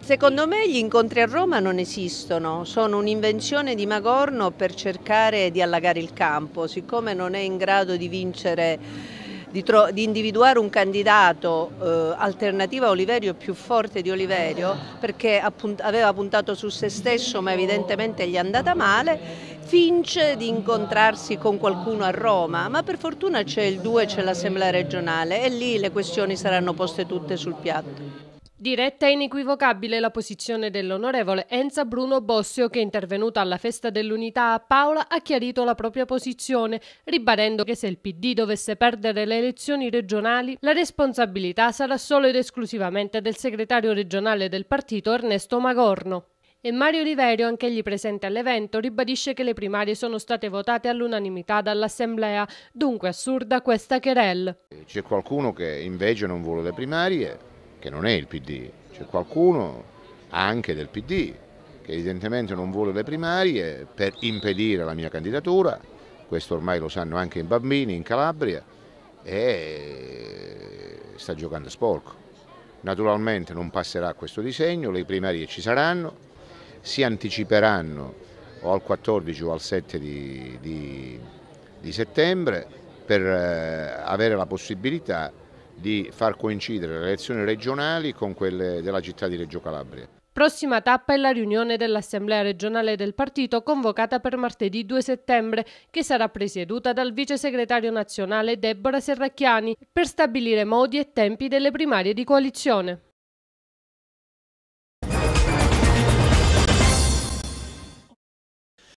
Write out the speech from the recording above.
Secondo me gli incontri a Roma non esistono, sono un'invenzione di Magorno per cercare di allagare il campo, siccome non è in grado di vincere di, di, individuare un candidato eh, alternativo a Oliverio più forte di Oliverio perché appunt aveva puntato su se stesso ma evidentemente gli è andata male finge di incontrarsi con qualcuno a Roma. Ma per fortuna c'è il 2 c'è l'assemblea regionale e lì le questioni saranno poste tutte sul piatto Diretta e inequivocabile la posizione dell'onorevole Enza Bruno Bossio che intervenuta alla festa dell'unità a Paola ha chiarito la propria posizione, ribadendo che se il PD dovesse perdere le elezioni regionali la responsabilità sarà solo ed esclusivamente del segretario regionale del partito Ernesto Magorno. E Mario Riverio, anch'egli presente all'evento, ribadisce che le primarie sono state votate all'unanimità dall'Assemblea, dunque assurda questa querel. C'è qualcuno che invece non vuole le primarie, che non è il PD, c'è qualcuno anche del PD che evidentemente non vuole le primarie per impedire la mia candidatura, questo ormai lo sanno anche i bambini in Calabria. E sta giocando sporco. Naturalmente non passerà questo disegno, le primarie ci saranno, si anticiperanno o al 14 o al 7 di, di, di settembre per eh, avere la possibilità di far coincidere le elezioni regionali con quelle della città di Reggio Calabria. Prossima tappa è la riunione dell'Assemblea regionale del partito convocata per martedì 2 settembre, che sarà presieduta dal vice segretario nazionale Deborah Serracchiani per stabilire modi e tempi delle primarie di coalizione.